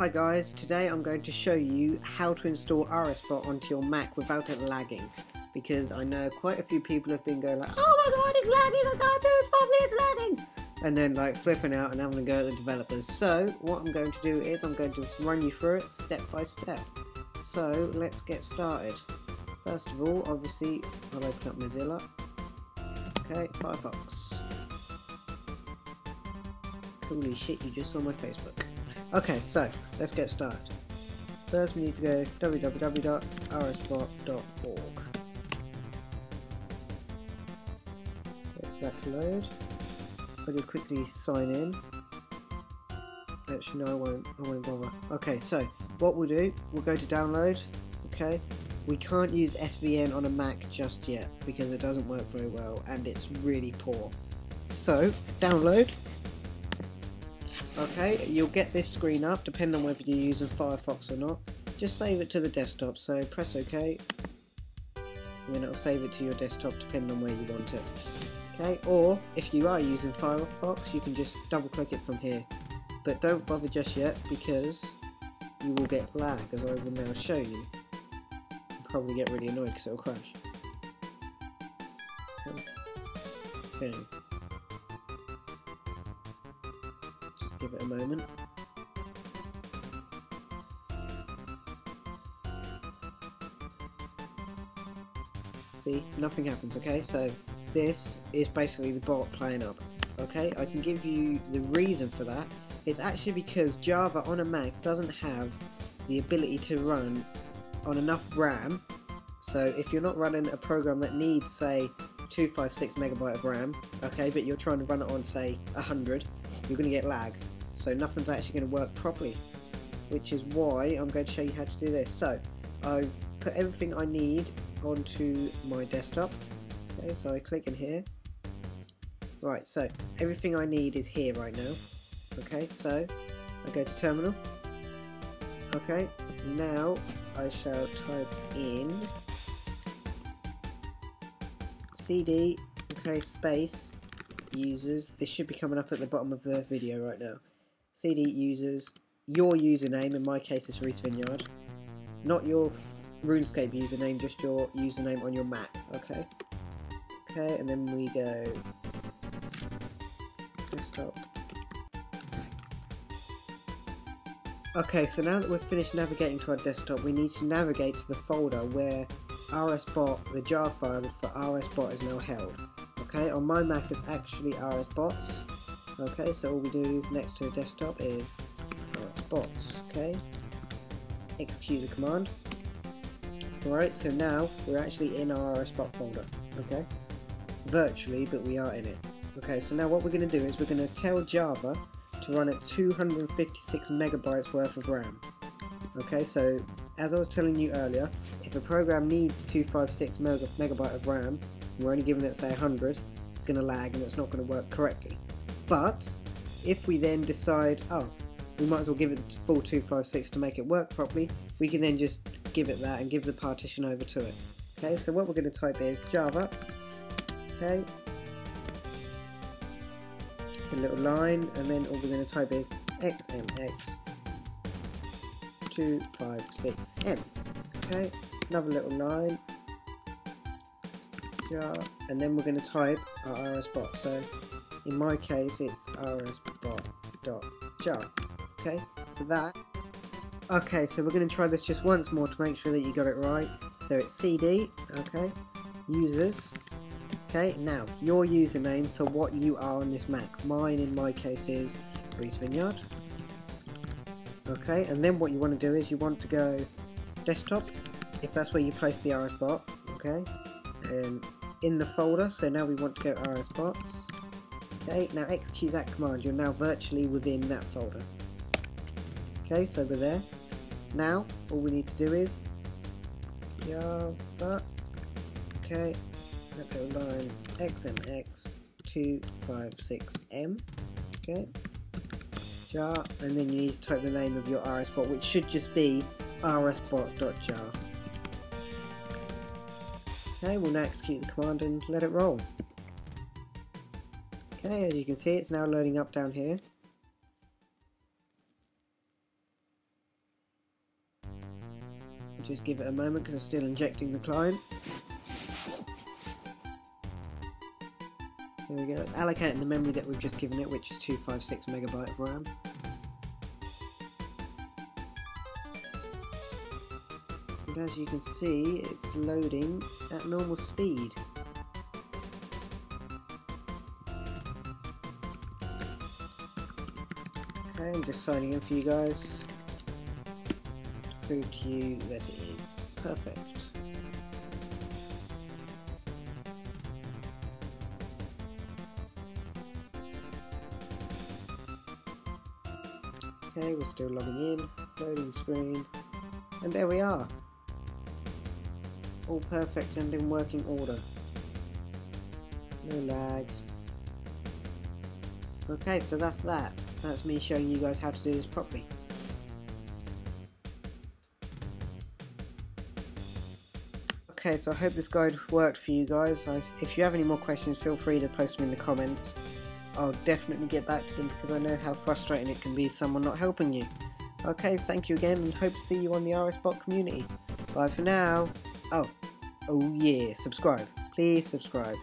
Hi guys, today I'm going to show you how to install RSBot onto your Mac without it lagging because I know quite a few people have been going like oh my god it's lagging, I can't do this properly, it's lagging and then like flipping out and having to go at the developers. So what I'm going to do is I'm going to run you through it step by step. So let's get started. First of all, obviously I'll open up Mozilla. Okay, Firefox. Holy shit, you just saw my Facebook. Okay, so let's get started. First, we need to go www.rsbot.org. For that to load. I'll just quickly sign in. Actually, no, I won't. I won't bother. Okay, so what we'll do, we'll go to download. Okay, we can't use SVN on a Mac just yet because it doesn't work very well and it's really poor. So, download. Okay, you'll get this screen up depending on whether you're using Firefox or not. Just save it to the desktop, so press OK. And then it'll save it to your desktop depending on where you want it. Okay, or if you are using Firefox, you can just double click it from here. But don't bother just yet because you will get lag as I will now show you. You'll probably get really annoyed because it'll crash. Okay. Give it a moment. See, nothing happens, okay? So this is basically the bot playing up. Okay, I can give you the reason for that. It's actually because Java on a Mac doesn't have the ability to run on enough RAM. So if you're not running a program that needs, say, 256 megabyte of RAM, okay, but you're trying to run it on, say, 100, you're going to get lag. So nothing's actually going to work properly, which is why I'm going to show you how to do this. So I've put everything I need onto my desktop. Okay, so I click in here. Right, so everything I need is here right now. Okay, so I go to terminal. Okay, now I shall type in cd, okay, space, users. This should be coming up at the bottom of the video right now. CD users, your username, in my case it's Reece Vinyard, not your RuneScape username, just your username on your Mac, okay? Okay, and then we go desktop. Okay, so now that we've finished navigating to our desktop, we need to navigate to the folder where RSBot, the jar file for RSBot is now held. Okay, on my Mac it's actually RSBots, Okay, so all we do next to a desktop is uh, bots, okay? Execute the command. Alright, so now we're actually in our RSBot folder, okay? Virtually, but we are in it. Okay, so now what we're going to do is we're going to tell Java to run at 256 megabytes worth of RAM. Okay, so as I was telling you earlier, if a program needs 256 megabyte of RAM, we're only giving it say 100, it's going to lag and it's not going to work correctly. But if we then decide, oh, we might as well give it the full 256 to make it work properly, we can then just give it that and give the partition over to it. Okay, so what we're going to type is Java, okay, a little line, and then all we're going to type is xmx256m. Okay, another little line, and then we're going to type our RSBot. So in my case it's rsbot.jar okay so that. Okay so we're going to try this just once more to make sure that you got it right. So it's cd okay users. Okay now your username for what you are on this mac. Mine in my case is Reece Vinyard. Okay and then what you want to do is you want to go desktop if that's where you place the rsbot okay? And in the folder so now we want to go rsbots Okay, now execute that command. You're now virtually within that folder. Okay, so we're there. Now, all we need to do is Java, okay, that little line xmx256m, okay, jar, and then you need to type the name of your rsbot, which should just be rsbot.jar. Okay, we'll now execute the command and let it roll. Okay, as you can see it's now loading up down here. Just give it a moment because I'm still injecting the client. There we go, it's allocating the memory that we've just given it, which is 256 megabyte of RAM. As you can see, it's loading at normal speed. Okay, I'm just signing in for you guys. To prove to you that it is perfect. Okay, we're still logging in, loading screen, and there we are. All perfect and in working order. No lag. Okay, so that's that. That's me showing you guys how to do this properly. Okay, so I hope this guide worked for you guys. if you have any more questions, feel free to post them in the comments. I'll definitely get back to them because I know how frustrating it can be someone not helping you. Okay, thank you again and hope to see you on the RSBot community. Bye for now. Oh, oh yeah, subscribe. Please subscribe.